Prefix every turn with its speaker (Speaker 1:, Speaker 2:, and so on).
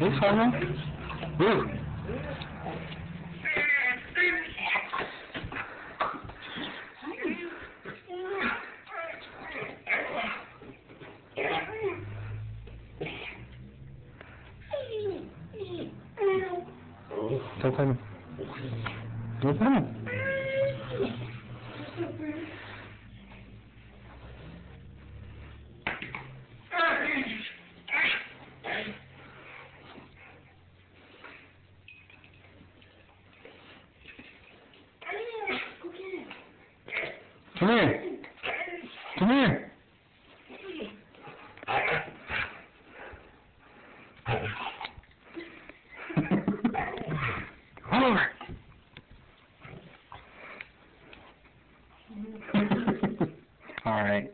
Speaker 1: Buyur Ferman. Buyur. Efendim. Efendim. Come here. Come here. Come over. All right.